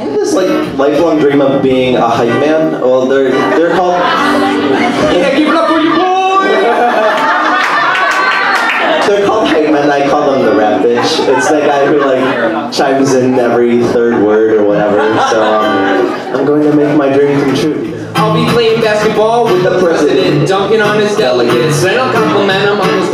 have this like lifelong dream of being a hype man. Well, they're they're called. Yeah, give it up for your boy! They're called hype men. I call them the rap bitch. It's that guy who like chimes in every third word or whatever. So um, I'm going to make my dream come true. I'll be playing basketball with the president, dunking on his delegates. Then I'll compliment him on his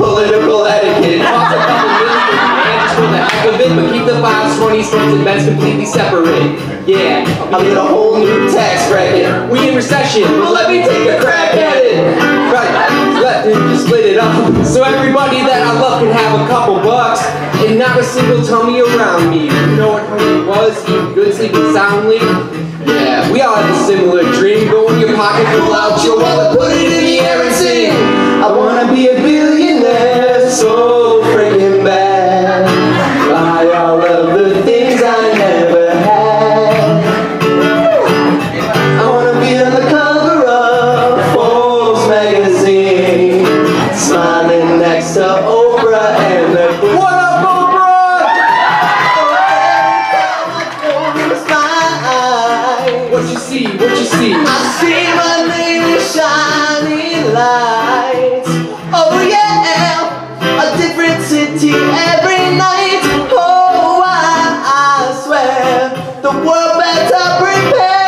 of it, but keep the fives, twenties, tens, and bets completely separate. Yeah, I'll get a whole new tax bracket. we in recession, but let me take a crack at it. Right, let me just split it up. So everybody that I love can have a couple bucks. And not a single tummy around me. You know what hungry was? Eating good, sleeping soundly. Yeah, we all have a similar dream. Go in your pocket, pull out your wallet, put it to Oprah and the What up, Oprah? What you see? What you see? I see my name in shining lights. Oh yeah, a different city every night. Oh, I, I swear the world better prepare.